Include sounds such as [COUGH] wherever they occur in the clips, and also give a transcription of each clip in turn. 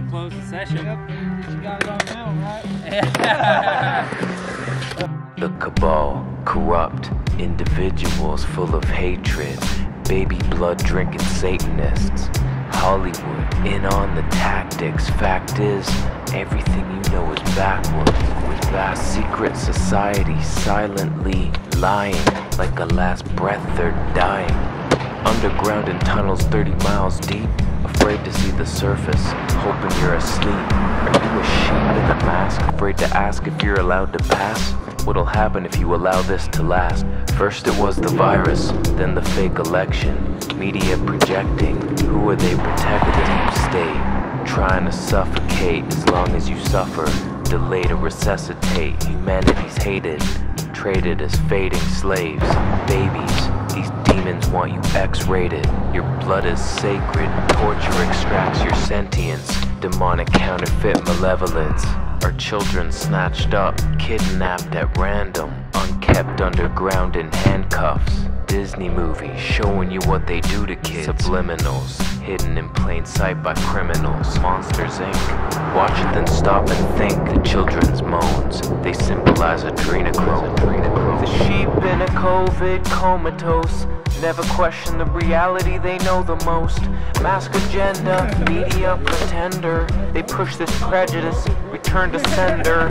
to close the session. You got it on film, right? [LAUGHS] The cabal, corrupt, individuals full of hatred, baby blood drinking Satanists. Hollywood, in on the tactics. Fact is, everything you know is backwards. With vast secret society silently lying, like a last breath they're dying. Underground in tunnels 30 miles deep, afraid to see the surface, hoping you're asleep. Are you a sheep in a mask, afraid to ask if you're allowed to pass? What'll happen if you allow this to last? First it was the virus, then the fake election. Media projecting, who are they protecting? State, trying to suffocate as long as you suffer. Delay to resuscitate, humanity's hated, traded as fading slaves. Babies, demons want you X-rated. Your blood is sacred. Torture extracts your sentience. Demonic counterfeit malevolence. Our children snatched up, kidnapped at random, unkept underground in handcuffs. Disney movies showing you what they do to kids. Subliminals, hidden in plain sight by criminals. Monsters Inc. Watch it then stop and think. The children's moans, they symbolize adrenochrome. The sheep a COVID comatose. Never question the reality they know the most. Mask agenda, media pretender. They push this prejudice, return to sender.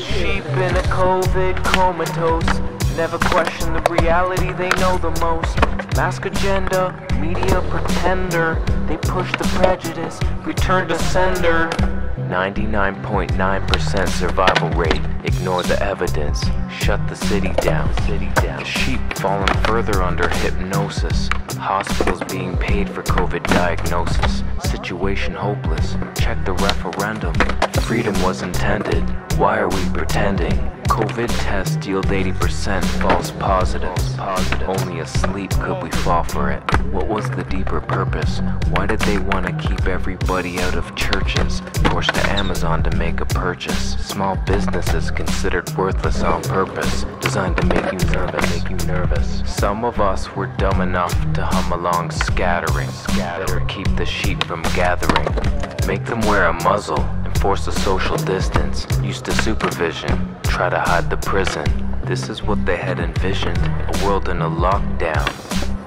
Sheep in a COVID comatose. Never question the reality they know the most. Mask agenda, media pretender. They push the prejudice, return to sender. 99.9% survival rate. Ignore the evidence. Shut the city down. City down. Sheep falling further under hypnosis. Hospitals being paid for COVID diagnosis. Situation hopeless. Check the referendum. Freedom was intended. Why are we pretending? COVID test yield 80% false positives. Positive. Only asleep could we fall for it. What was the deeper purpose? Why did they want to keep everybody out of churches? Forced to Amazon to make a purchase. Small businesses considered worthless on purpose. Designed to make you nervous. Make you nervous. Some of us were dumb enough to hum along scattering. Better keep the sheep from gathering. Make them wear a muzzle. Enforce a social distance. Used to supervision. Try to hide the prison. This is what they had envisioned. A world in a lockdown.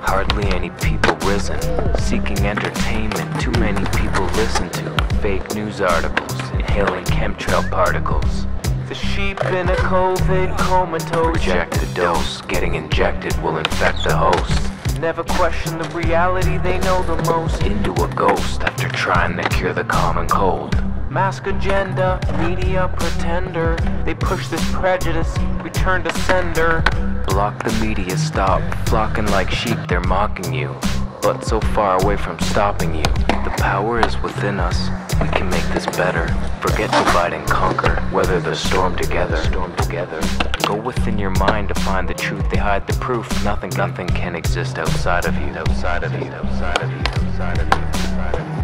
Hardly any people risen. Seeking entertainment, too many people listen to fake news articles, inhaling chemtrail particles. The sheep in a COVID comatose. Reject the dose, getting injected will infect the host. Never question the reality they know the most. Into a ghost after trying to cure the common cold. Mask agenda, media pretender. They push this prejudice, return to sender. Block the media, stop. Flocking like sheep, they're mocking you. But so far away from stopping you. The power is within us. We can make this better. Forget divide and conquer. Weather the storm together. Storm together. Go within your mind to find the truth. They hide the proof. Nothing, nothing can exist outside of you. Outside of you. Outside of you. Outside of you. Outside of you.